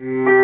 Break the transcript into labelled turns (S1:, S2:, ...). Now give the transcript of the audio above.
S1: you